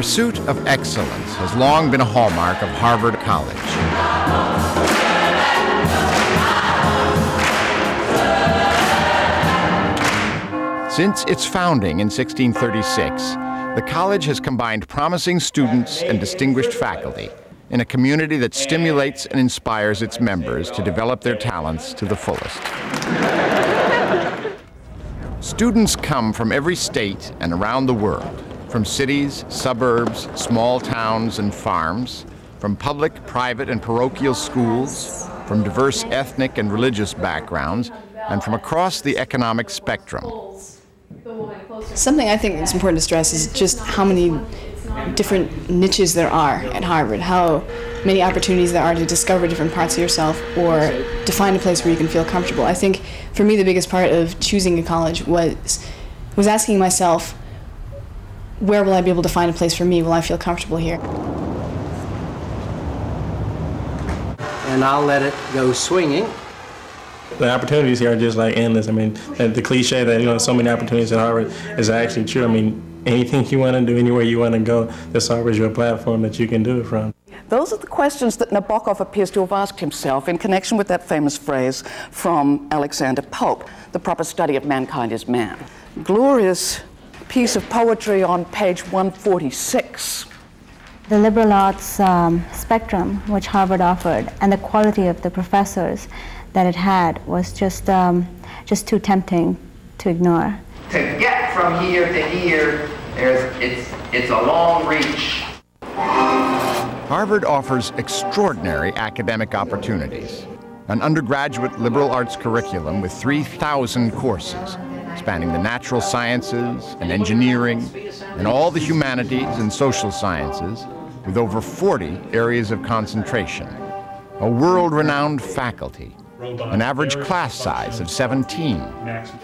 Pursuit of excellence has long been a hallmark of Harvard College. Since its founding in 1636, the college has combined promising students and distinguished faculty in a community that stimulates and inspires its members to develop their talents to the fullest. Students come from every state and around the world, from cities, suburbs, small towns, and farms, from public, private, and parochial schools, from diverse ethnic and religious backgrounds, and from across the economic spectrum. Something I think is important to stress is just how many different niches there are at Harvard, how many opportunities there are to discover different parts of yourself or to find a place where you can feel comfortable. I think for me the biggest part of choosing a college was was asking myself where will I be able to find a place for me? Will I feel comfortable here? And I'll let it go swinging. The opportunities here are just like endless. I mean, the cliche that you know so many opportunities at Harvard is actually true. I mean, anything you want to do, anywhere you want to go, this offers you a platform that you can do it from. Those are the questions that Nabokov appears to have asked himself in connection with that famous phrase from Alexander Pope the proper study of mankind is man. Glorious piece of poetry on page 146. The liberal arts um, spectrum which Harvard offered and the quality of the professors that it had was just, um, just too tempting to ignore. To get from here to here, there's, it's, it's a long reach. Harvard offers extraordinary academic opportunities. An undergraduate liberal arts curriculum with 3,000 courses, spanning the natural sciences and engineering and all the humanities and social sciences, with over 40 areas of concentration. A world-renowned faculty, an average class size of 17,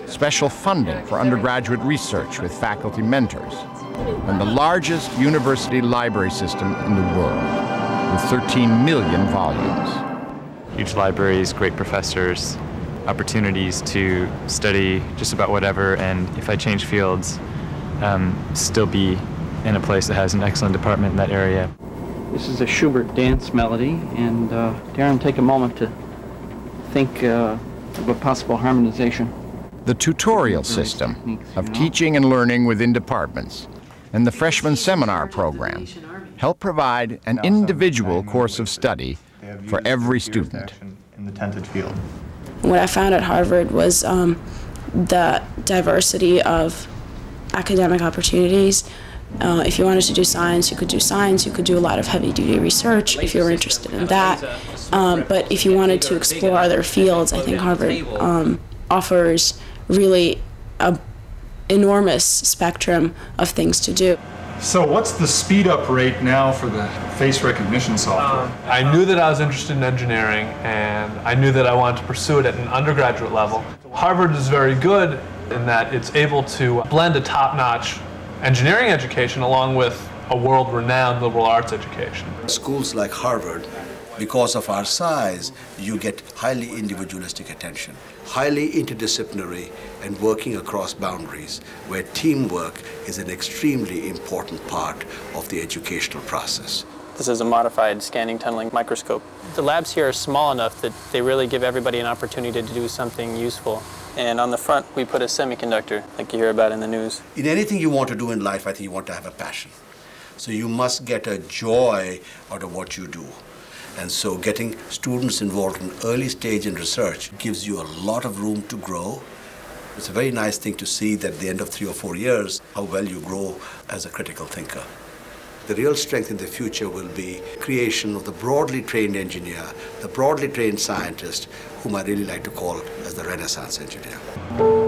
special funding for undergraduate research with faculty mentors, and the largest university library system in the world, with 13 million volumes. Huge libraries, great professors, opportunities to study just about whatever, and if I change fields, um, still be in a place that has an excellent department in that area. This is a Schubert dance melody, and uh, Darren, take a moment to think uh, of a possible harmonization. The tutorial system of teaching and learning within departments and the freshman seminar program help provide an individual course of study for every student. In the tented field. What I found at Harvard was um, the diversity of academic opportunities. Uh, if you wanted to do science, you could do science. You could do a lot of heavy-duty research if you were interested in that. Um, but if you wanted to explore other fields, I think Harvard um, offers really a enormous spectrum of things to do. So what's the speed up rate now for the face recognition software? Um, I knew that I was interested in engineering and I knew that I wanted to pursue it at an undergraduate level. Harvard is very good in that it's able to blend a top-notch engineering education along with a world-renowned liberal arts education. Schools like Harvard because of our size, you get highly individualistic attention, highly interdisciplinary and working across boundaries, where teamwork is an extremely important part of the educational process. This is a modified scanning tunneling microscope. The labs here are small enough that they really give everybody an opportunity to do something useful. And on the front, we put a semiconductor, like you hear about in the news. In anything you want to do in life, I think you want to have a passion. So you must get a joy out of what you do. And so getting students involved in early stage in research gives you a lot of room to grow. It's a very nice thing to see that at the end of three or four years, how well you grow as a critical thinker. The real strength in the future will be creation of the broadly trained engineer, the broadly trained scientist, whom I really like to call as the Renaissance engineer.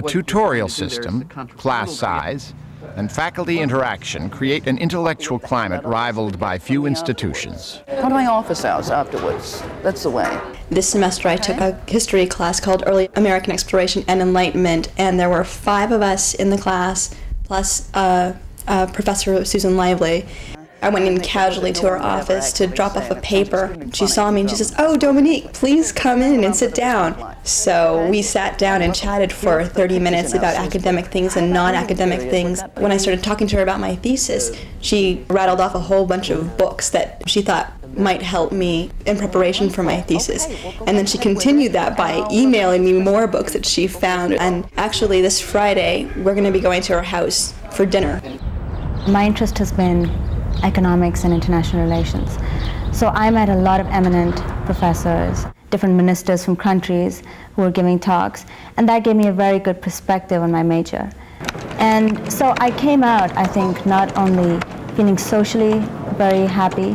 The tutorial system, class size, and faculty interaction create an intellectual climate rivaled by few institutions. Come to my office hours afterwards. That's the way. This semester I took a history class called Early American Exploration and Enlightenment, and there were five of us in the class, plus uh, uh, Professor Susan Lively. I went in casually to her office to drop off a paper. She saw me and she says, Oh, Dominique, please come in and sit down. So we sat down and chatted for 30 minutes about academic things and non academic things. When I started talking to her about my thesis, she rattled off a whole bunch of books that she thought might help me in preparation for my thesis. And then she continued that by emailing me more books that she found. And actually, this Friday, we're going to be going to her house for dinner. My interest has been economics and international relations. So I met a lot of eminent professors, different ministers from countries who were giving talks, and that gave me a very good perspective on my major. And so I came out, I think, not only feeling socially very happy,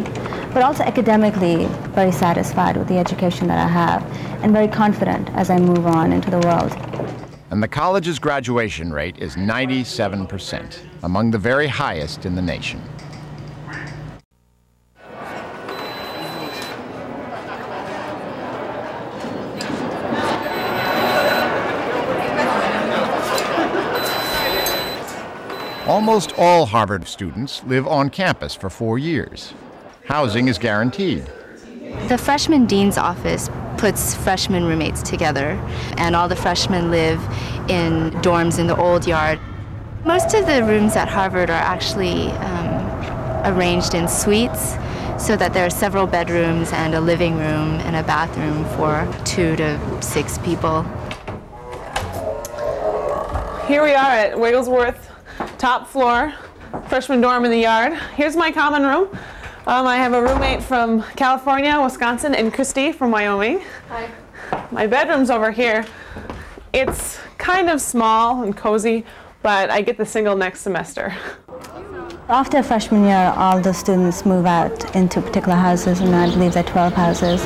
but also academically very satisfied with the education that I have and very confident as I move on into the world. And the college's graduation rate is 97%, among the very highest in the nation. Almost all Harvard students live on campus for four years. Housing is guaranteed. The freshman dean's office puts freshman roommates together, and all the freshmen live in dorms in the old yard. Most of the rooms at Harvard are actually um, arranged in suites so that there are several bedrooms and a living room and a bathroom for two to six people. Here we are at Wigglesworth top floor, freshman dorm in the yard. Here's my common room. Um, I have a roommate from California, Wisconsin, and Christy from Wyoming. Hi. My bedroom's over here. It's kind of small and cozy, but I get the single next semester. After freshman year, all the students move out into particular houses, and I believe there are 12 houses.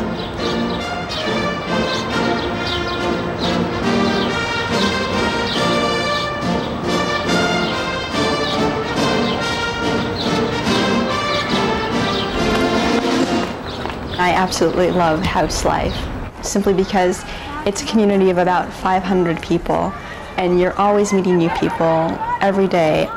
Absolutely love house life simply because it's a community of about 500 people and you're always meeting new people every day.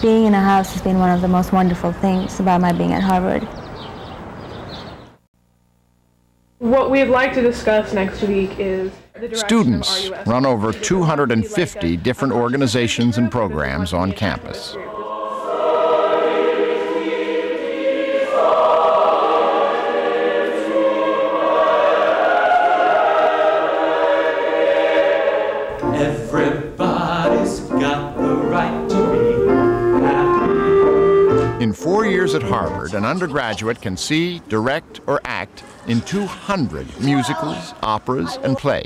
Being in a house has been one of the most wonderful things about my being at Harvard. What we'd like to discuss next week is Students run over 250 different organizations and programs on campus. In four years at Harvard, an undergraduate can see, direct, or act in 200 musicals, operas, and plays.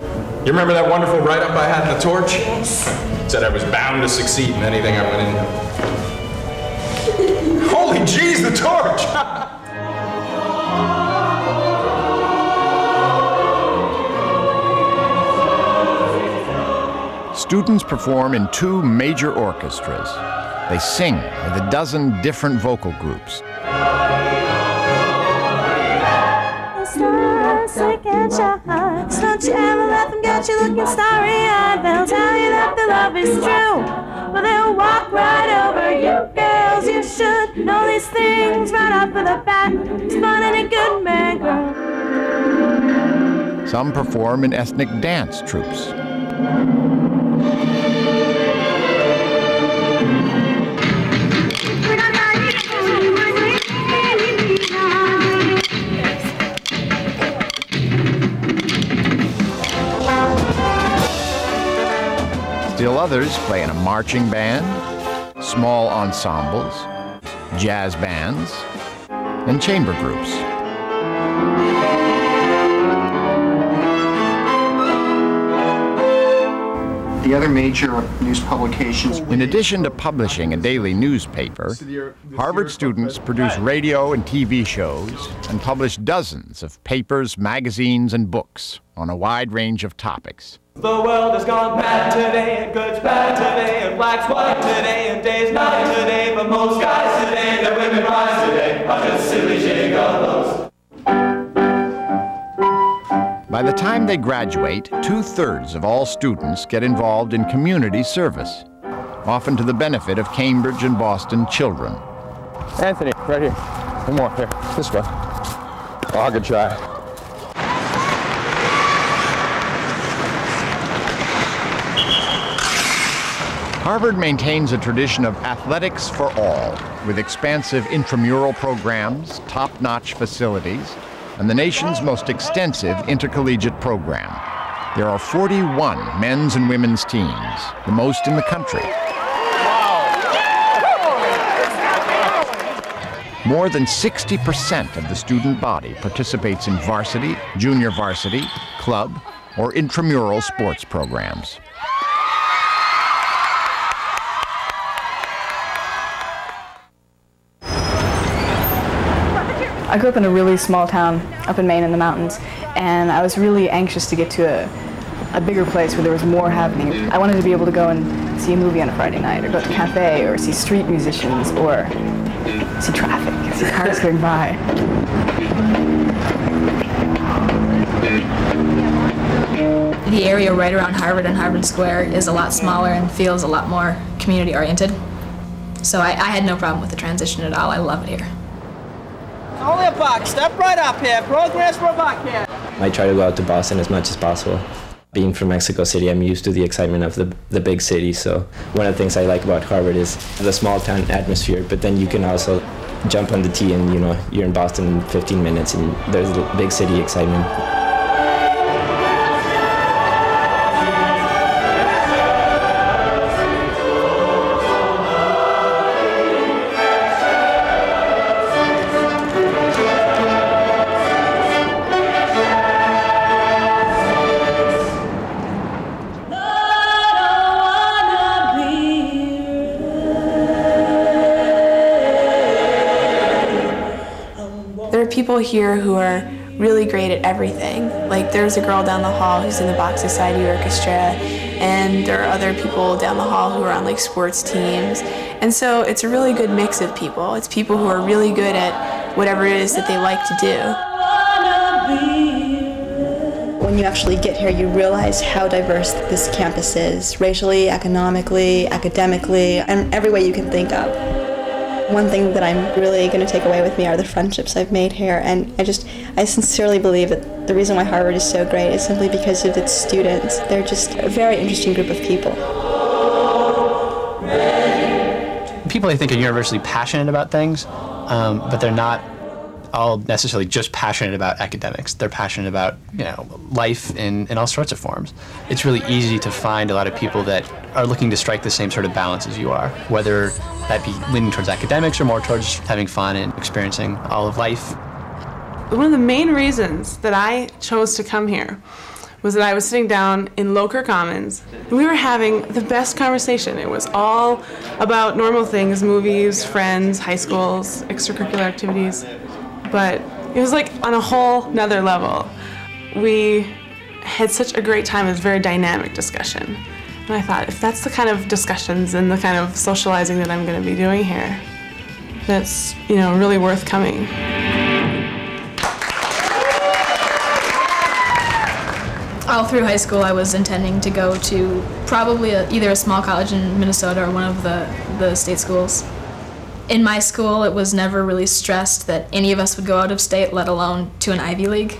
You remember that wonderful write-up I had in the Torch? Yes. Said I was bound to succeed in anything I went into. Holy jeez, the Torch! Students perform in two major orchestras. They sing with a dozen different vocal groups. You looking starry-eyed. They'll tell you that the love is true, but they'll walk right over you. Girls, you should know these things right off of the bat. A good man. Some perform in ethnic dance troupes. Others play in a marching band, small ensembles, jazz bands, and chamber groups. The the other major news publications. In addition to publishing a daily newspaper, Harvard students produce radio and TV shows and publish dozens of papers, magazines, and books on a wide range of topics. The world has gone bad today, and good's bad today, and black's white today, and day's night today. But most guys today, that women rise today, are just silly gigolos. By the time they graduate, two thirds of all students get involved in community service, often to the benefit of Cambridge and Boston children. Anthony, right here. One more, here, this way. Oh, I could try. Harvard maintains a tradition of athletics for all, with expansive intramural programs, top-notch facilities, and the nation's most extensive intercollegiate program. There are 41 men's and women's teams, the most in the country. More than 60% of the student body participates in varsity, junior varsity, club, or intramural sports programs. I grew up in a really small town up in Maine in the mountains, and I was really anxious to get to a, a bigger place where there was more happening. I wanted to be able to go and see a movie on a Friday night, or go to a cafe, or see street musicians, or see traffic, see cars going by. The area right around Harvard and Harvard Square is a lot smaller and feels a lot more community oriented. So I, I had no problem with the transition at all. I love it here. Only a buck. Step right up here. Progress for a buck here. I try to go out to Boston as much as possible. Being from Mexico City, I'm used to the excitement of the, the big city. So one of the things I like about Harvard is the small town atmosphere, but then you can also jump on the T and you know you're in Boston in 15 minutes and there's the big city excitement. People here who are really great at everything. Like there's a girl down the hall who's in the Bach Society Orchestra, and there are other people down the hall who are on like sports teams. And so it's a really good mix of people. It's people who are really good at whatever it is that they like to do. When you actually get here, you realize how diverse this campus is, racially, economically, academically, and every way you can think of. One thing that I'm really going to take away with me are the friendships I've made here, and I just, I sincerely believe that the reason why Harvard is so great is simply because of its students. They're just a very interesting group of people. People, I think, are universally passionate about things, um, but they're not all necessarily just passionate about academics. They're passionate about you know life in, in all sorts of forms. It's really easy to find a lot of people that are looking to strike the same sort of balance as you are, whether that be leaning towards academics or more towards having fun and experiencing all of life. One of the main reasons that I chose to come here was that I was sitting down in Loker Commons. And we were having the best conversation. It was all about normal things, movies, friends, high schools, extracurricular activities. But it was like on a whole nother level. We had such a great time. It was a very dynamic discussion. And I thought, if that's the kind of discussions and the kind of socializing that I'm going to be doing here, that's, you know, really worth coming. All through high school, I was intending to go to probably a, either a small college in Minnesota or one of the, the state schools. In my school, it was never really stressed that any of us would go out of state, let alone to an Ivy League.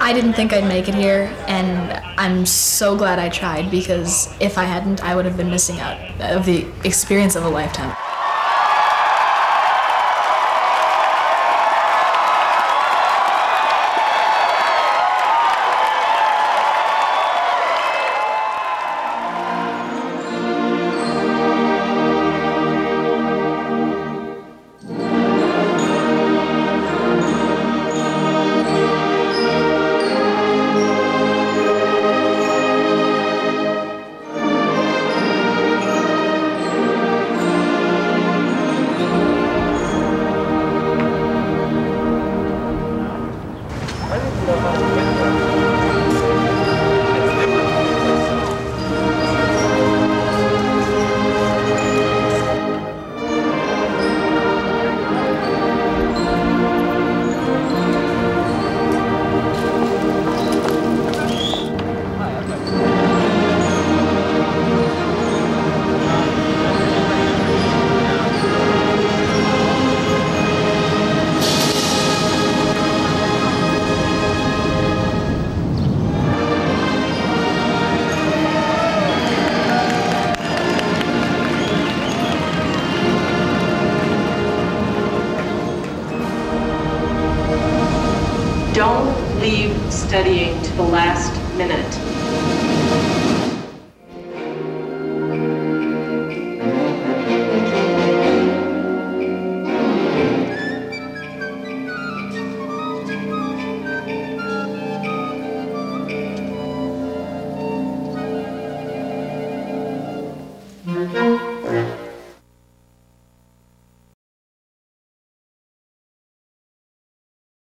I didn't think I'd make it here, and I'm so glad I tried because if I hadn't, I would have been missing out of the experience of a lifetime. don't leave studying to the last minute.